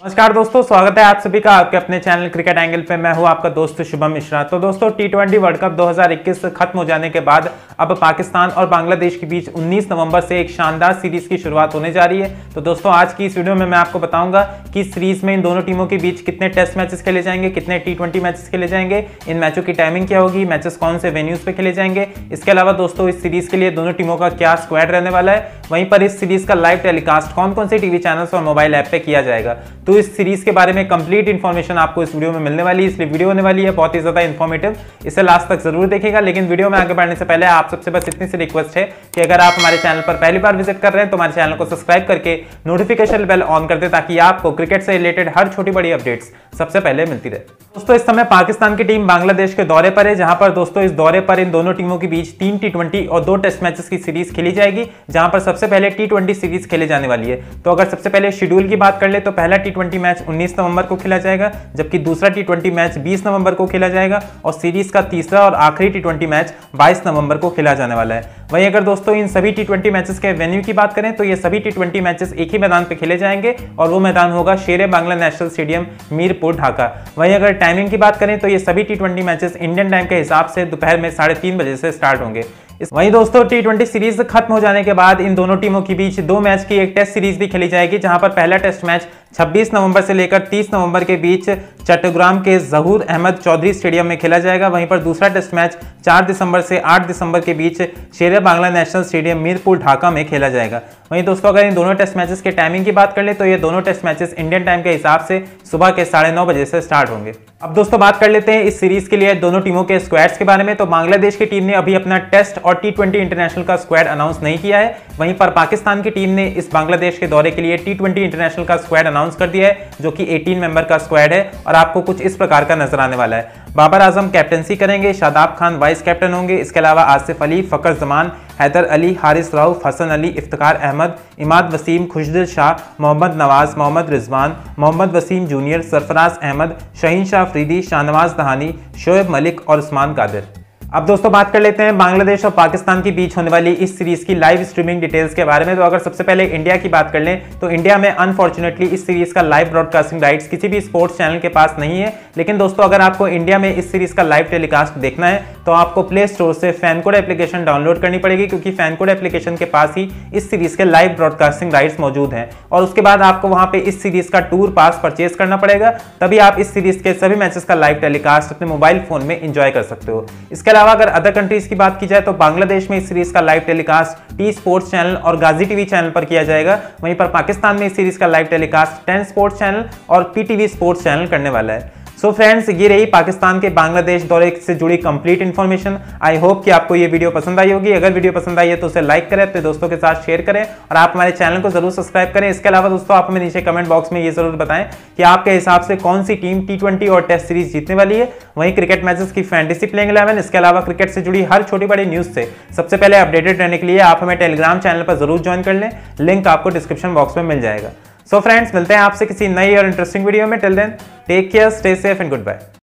नमस्कार दोस्तों, स्वागत है आप सभी का आपके अपने चैनल क्रिकेट एंगल पे। मैं हूँ आपका दोस्त शुभम मिश्रा तो दोस्तों टी ट्वेंटी वर्ल्ड कप 2021 खत्म हो जाने के बाद अब पाकिस्तान और बांग्लादेश के बीच 19 नवंबर से एक शानदार सीरीज़ की शुरुआत होने जा रही है। तो दोस्तों, आज की इस वीडियो में मैं आपको बताऊँगा कि सीरीज़ में इन दोनों टीमों के बीच कितने टेस्ट मैचेस खेले जाएँगे, कितने टी ट्वेंटी मैचेस खेले जाएँगे, इन मैचों की टाइमिंग क्या होगी, मैचेस कौन से वेन्यूज पे खेले जाएँगे। इसके अलावा दोस्तों, इस सीरीज़ के लिए दोनों टीमों का क्या स्क्वाड रहने वाला है वहीं पर इस सीरीज़ का लाइव टेलीकास्ट कौन कौन से टीवी चैनल्स और मोबाइल ऐप पे किया जाएगा? तो इस सीरीज़ के बारे में कंप्लीट इन्फॉर्मेशन आपको इस वीडियो में मिलने वाली है, इसलिए वीडियो होने वाली है, बहुत ही ज़्यादा इन्फॉर्मेटिव इसे लास्ट तक ज़रूर देखेगा लेकिन वीडियो में आगे बढ़ने से पहले आप सबसे बस इतनी सी रिक्वेस्ट है कि अगर आप हमारे चैनल पर पहली बार विज़िट कर रहे हैं तो हमारे चैनल को सब्सक्राइब करके नोटिफिकेशन बेल ऑन कर दे, ताकि आपको क्रिकेट से रिलेटेड हर छोटी बड़ी अपडेट्स सबसे पहले मिलती रहे। दोस्तों, इस समय पाकिस्तान की टीम बांग्लादेश के दौरे पर है, जहाँ पर दोस्तों, इस दौरे पर इन दोनों टीमों के बीच तीन टी और दो टेस्ट मैचेस की सीरीज़ खेली जाएगी, जहाँ पर सबसे पहले टी सीरीज़ खेले जाने वाली है। तो अगर सबसे पहले शेड्यूल की बात कर ले तो पहला टी मैच उन्नीस नवंबर को खेला जाएगा, जबकि दूसरा टी मैच बीस नवंबर को खेला जाएगा, और सीरीज़ का तीसरा और आखिरी टी मैच बाईस नवंबर को खेला जाने वाला है। वहीं अगर दोस्तों, इन सभी टी ट्वेंटी मैचेस के वेन्यू की बात करें तो ये सभी टी ट्वेंटी मैचेस एक ही मैदान पर खेले जाएँगे, और वो मैदान होगा शेर बांग्ला नेशनल स्टेडियम, मीरपुर, ढाका। वहीं अगर टाइमिंग की बात करें तो ये सभी T twenty matches Indian time के हिसाब से दोपहर में साढ़े तीन बजे से स्टार्ट होंगे। वहीं दोस्तों टी सीरीज़ खत्म हो जाने के बाद इन दोनों टीमों के बीच दो मैच की एक टेस्ट सीरीज़ भी खेली जाएगी, जहाँ पर पहला टेस्ट मैच 26 नवंबर से लेकर 30 नवंबर के बीच चट्टग्राम के जहूर अहमद चौधरी स्टेडियम में खेला जाएगा। वहीं पर दूसरा टेस्ट मैच 4 दिसंबर से 8 दिसंबर के बीच शेर बांग्ला नेशनल स्टेडियम मीरपुर ढाका में खेला जाएगा। वहीं दोस्तों, अगर इन दोनों टेस्ट मैचेस के टाइमिंग की बात कर ले तो ये दोनों टेस्ट मैचेस इंडियन टाइम के हिसाब से सुबह के साढ़े नौ बजे से स्टार्ट होंगे। अब दोस्तों, बात कर लेते हैं इस सीरीज़ के लिए दोनों टीमों के स्क्वाड्स के बारे में। तो बांग्लादेश की टीम ने अभी अपना टेस्ट और टी ट्वेंटी इंटरनेशनल का स्क्वाड अनाउंस नहीं किया है। वहीं पर पाकिस्तान की टीम ने इस बांग्लादेश के दौरे के लिए टी ट्वेंटी इंटरनेशनल का स्क्वाड अनाउंस कर दिया है, जो कि 18 मेंबर का स्क्वाड है और आपको कुछ इस प्रकार का नज़र आने वाला है। बाबर आज़म कैप्टनसी करेंगे, शादाब खान वाइस कैप्टन होंगे। इसके अलावा आसिफ अली फकर जमान, हैदर अली, हारिस राउफ हसन अली, इफ्तार अहमद, इमाद वसीम, खुशदिल शाह, मोहम्मद नवाज़, मोहम्मद रिजवान, मोहम्मद वसीम जूनियर, सरफराज अहमद, शहीन शाह फरीदी, शाहनवाज दहानी, शोएब मलिक और उस्मान कादिर। अब दोस्तों बात कर लेते हैं बांग्लादेश और पाकिस्तान के बीच होने वाली इस सीरीज़ की लाइव स्ट्रीमिंग डिटेल्स के बारे में। तो अगर सबसे पहले इंडिया की बात कर लें तो इंडिया में अनफॉर्चुनेटली इस सीरीज़ का लाइव ब्रॉडकास्टिंग राइट्स किसी भी स्पोर्ट्स चैनल के पास नहीं है। लेकिन दोस्तों, अगर आपको इंडिया में इस सीरीज़ का लाइव टेलीकास्ट देखना है तो आपको प्ले स्टोर से फैनकोड एप्लीकेशन डाउनलोड करनी पड़ेगी, क्योंकि फैनकोड एप्लीकेशन के पास ही इस सीरीज़ के लाइव ब्रॉडकास्टिंग राइट्स मौजूद हैं। और उसके बाद आपको वहाँ पे इस सीरीज़ का टूर पास परचेज करना पड़ेगा। तभी आप इस सीरीज़ के सभी मैचेस का लाइव टेलीकास्ट अपने मोबाइल फ़ोन में इंजॉय कर सकते हो। इसके अलावा अगर अदर कंट्रीज़ की बात की जाए तो बांग्लादेश में इस सीरीज़ का live telecast T sports channel और गाजी टीवी चैनल पर किया जाएगा। वहीं पर पाकिस्तान में इस सीरीज़ का live telecast ten sports channel और पीटीवी स्पोर्ट्स चैनल करने वाला है। सो फ्रेंड्स ये रही पाकिस्तान के बांग्लादेश दौरे से जुड़ी कंप्लीट इन्फॉर्मेशन आई होप कि आपको ये वीडियो पसंद आई होगी। अगर वीडियो पसंद आई है तो उसे लाइक करें, अपने दोस्तों के साथ शेयर करें और आप हमारे चैनल को ज़रूर सब्सक्राइब करें। इसके अलावा दोस्तों, आप हमें नीचे कमेंट बॉक्स में ये ज़रूर बताएँ कि आपके हिसाब से कौन सी टीम टी और टेस्ट सीरीज़ जीतने वाली है। वहीं क्रिकेट मैचेस की फैंटेसी प्लेइंग इलेवन इसके अलावा क्रिकेट से जुड़ी हर छोटी बड़ी न्यूज़ से सबसे पहले अपडेटेड रहने के लिए आप हमें टेलीग्राम चैनल पर ज़रूर ज्वाइन कर लें। लिंक आपको डिस्क्रिप्शन बॉक्स में मिल जाएगा। सो so फ्रेंड्स मिलते हैं आपसे किसी नई और इंटरेस्टिंग वीडियो में. Till then take care stay safe and good bye